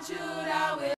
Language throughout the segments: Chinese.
Judah will.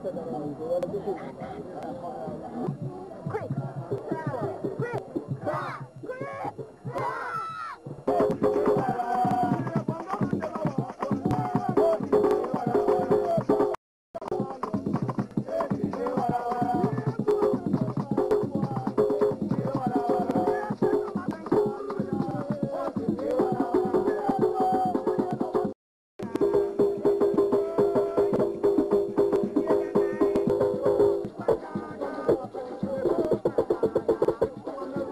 Quick!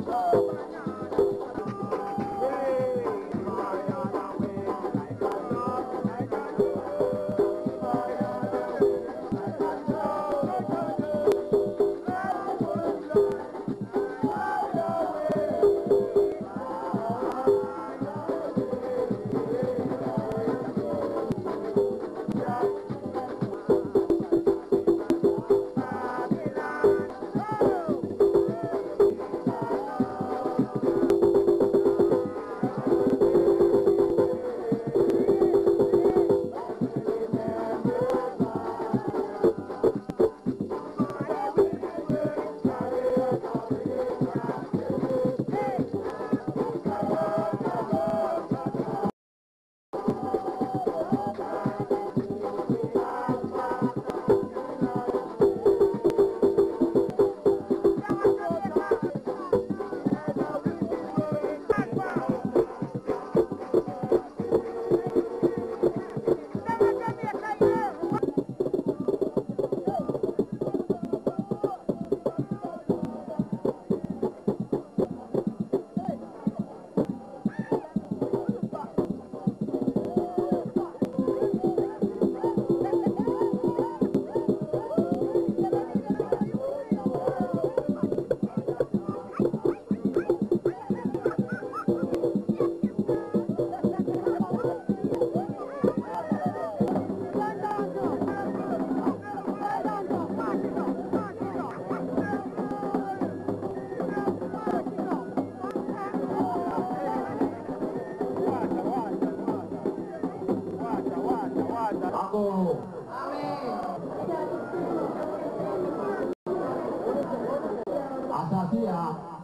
Oh.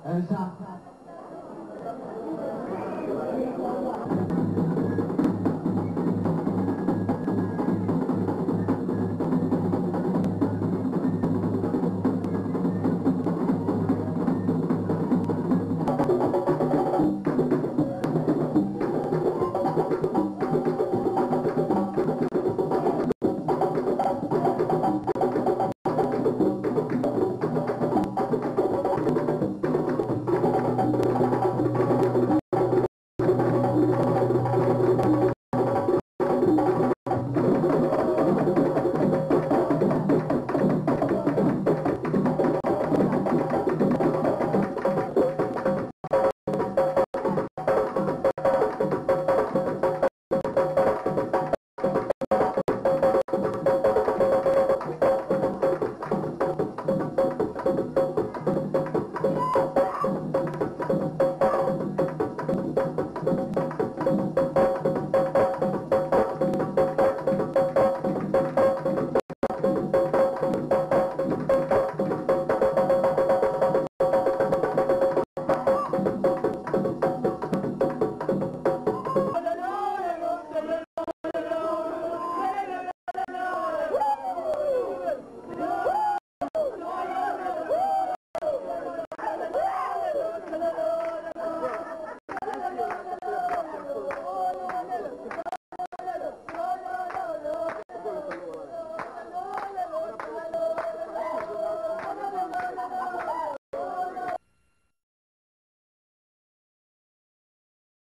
essa